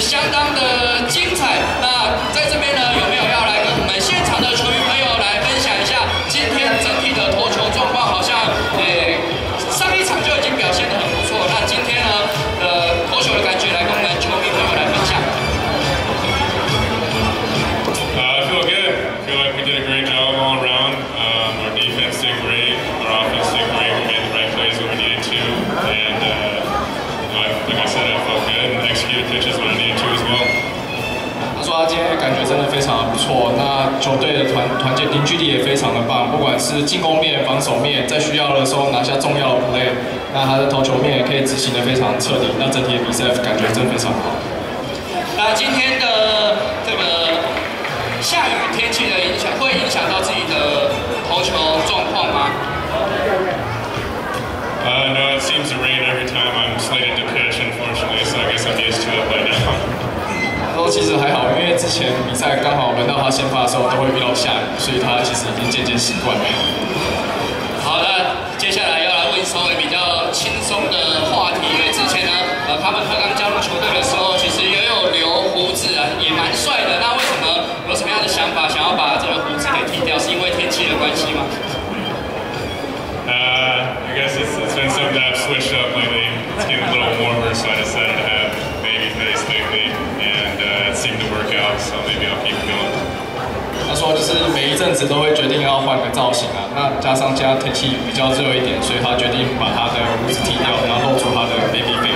相当的精彩那在这边呢有没有要来跟我们现场的球迷朋友来分享一下今天整体的投球状况好像哎上一场就已经表现的很不错那今天呢呃投球的感觉来跟我们球迷朋友来分享 feelgood feel like we did a great job all around um our defense is great our office is great we had the right place we we needed to and i said it good and excuse me 不错那球队的团团结凝聚力也非常的棒，不管是进攻面、防守面，在需要的时候拿下重要的 play，那他的投球面也可以执行的非常彻底，那整体的比赛感觉真的非常好。那今天的这个下雨天气的影响，会影响到自己的其实还好，因为之前比赛刚好轮到他先发的时候都会遇到下雨，所以他其实已经渐渐习惯了。好的，接下来要来问稍微比较轻松的话题，因为之前呢，呃，他们刚刚加入球队的时候，其实也有留胡子啊，也蛮帅的。那为什么有什么样的想法，想要把这个胡子给剃掉？是因为天气的关系吗？呃，应该是 s p e n c e r switched up lately. It's getting a little warmer, so I decided 就是每一阵子都会决定要换个造型啊，那加上现在天气比较热一点，所以他决定把他的胡子剃掉，然后露出他的 baby face。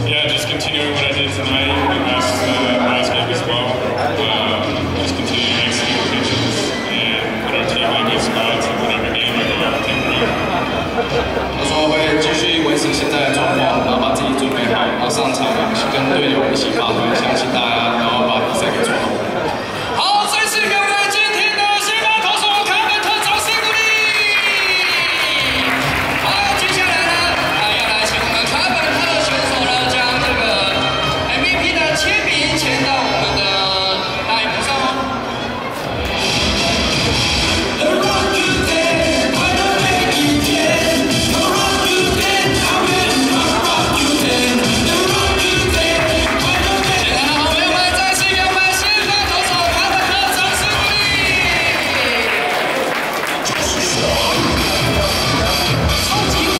Yeah, just continuing what I did tonight and last, uh, last game as well. Um,